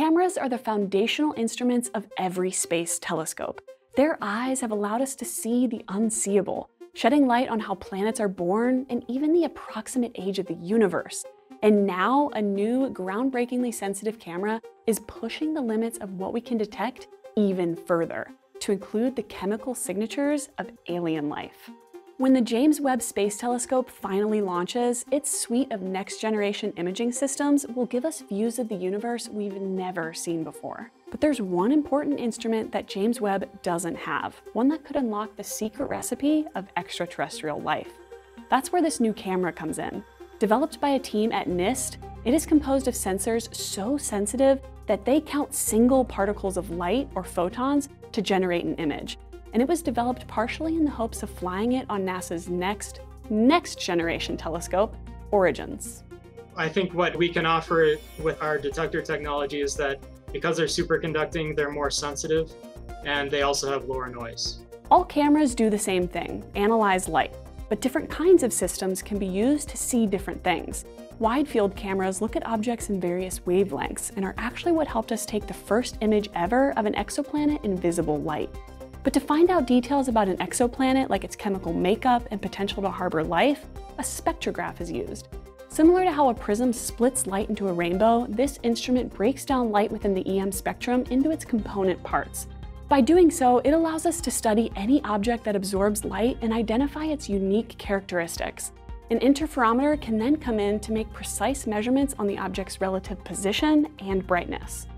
Cameras are the foundational instruments of every space telescope. Their eyes have allowed us to see the unseeable, shedding light on how planets are born and even the approximate age of the universe. And now, a new, groundbreakingly sensitive camera is pushing the limits of what we can detect even further, to include the chemical signatures of alien life. When the James Webb Space Telescope finally launches, its suite of next-generation imaging systems will give us views of the universe we've never seen before. But there's one important instrument that James Webb doesn't have, one that could unlock the secret recipe of extraterrestrial life. That's where this new camera comes in. Developed by a team at NIST, it is composed of sensors so sensitive that they count single particles of light or photons to generate an image and it was developed partially in the hopes of flying it on NASA's next, next generation telescope, Origins. I think what we can offer with our detector technology is that because they're superconducting, they're more sensitive and they also have lower noise. All cameras do the same thing, analyze light, but different kinds of systems can be used to see different things. Wide field cameras look at objects in various wavelengths and are actually what helped us take the first image ever of an exoplanet in visible light. But to find out details about an exoplanet, like its chemical makeup and potential to harbor life, a spectrograph is used. Similar to how a prism splits light into a rainbow, this instrument breaks down light within the EM spectrum into its component parts. By doing so, it allows us to study any object that absorbs light and identify its unique characteristics. An interferometer can then come in to make precise measurements on the object's relative position and brightness.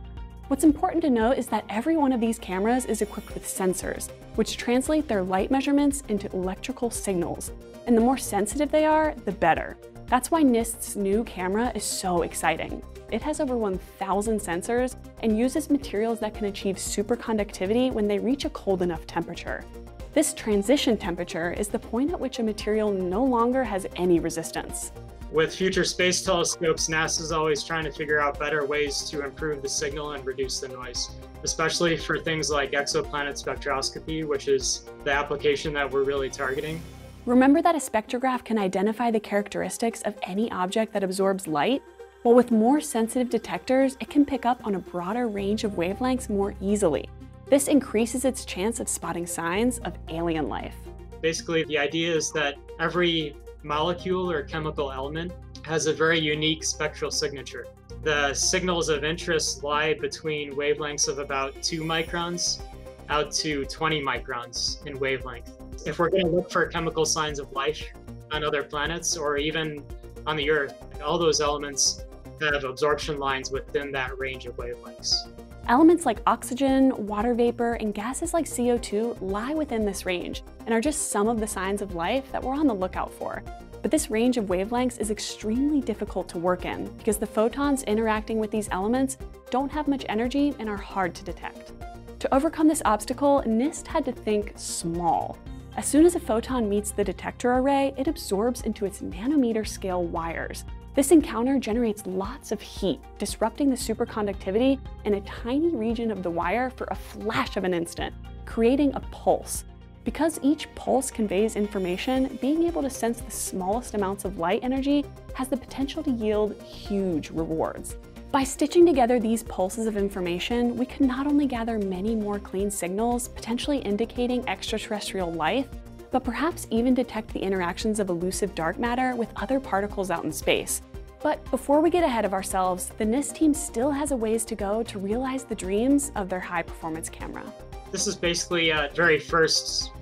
What's important to note is that every one of these cameras is equipped with sensors, which translate their light measurements into electrical signals. And the more sensitive they are, the better. That's why NIST's new camera is so exciting. It has over 1,000 sensors and uses materials that can achieve superconductivity when they reach a cold enough temperature. This transition temperature is the point at which a material no longer has any resistance. With future space telescopes, NASA is always trying to figure out better ways to improve the signal and reduce the noise, especially for things like exoplanet spectroscopy, which is the application that we're really targeting. Remember that a spectrograph can identify the characteristics of any object that absorbs light? Well, with more sensitive detectors, it can pick up on a broader range of wavelengths more easily. This increases its chance of spotting signs of alien life. Basically, the idea is that every molecule or chemical element has a very unique spectral signature. The signals of interest lie between wavelengths of about 2 microns out to 20 microns in wavelength. If we're going to look for chemical signs of life on other planets or even on the Earth, all those elements have absorption lines within that range of wavelengths. Elements like oxygen, water vapor, and gases like CO2 lie within this range and are just some of the signs of life that we're on the lookout for. But this range of wavelengths is extremely difficult to work in because the photons interacting with these elements don't have much energy and are hard to detect. To overcome this obstacle, NIST had to think small. As soon as a photon meets the detector array, it absorbs into its nanometer scale wires, this encounter generates lots of heat, disrupting the superconductivity in a tiny region of the wire for a flash of an instant, creating a pulse. Because each pulse conveys information, being able to sense the smallest amounts of light energy has the potential to yield huge rewards. By stitching together these pulses of information, we can not only gather many more clean signals, potentially indicating extraterrestrial life, but perhaps even detect the interactions of elusive dark matter with other particles out in space. But before we get ahead of ourselves, the NIST team still has a ways to go to realize the dreams of their high performance camera. This is basically a very first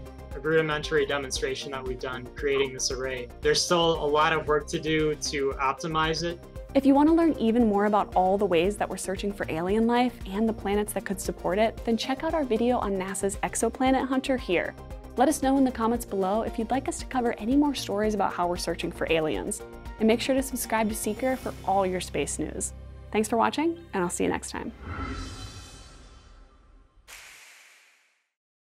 rudimentary demonstration that we've done creating this array. There's still a lot of work to do to optimize it. If you want to learn even more about all the ways that we're searching for alien life and the planets that could support it, then check out our video on NASA's Exoplanet Hunter here. Let us know in the comments below if you'd like us to cover any more stories about how we're searching for aliens. And make sure to subscribe to Seeker for all your space news. Thanks for watching, and I'll see you next time.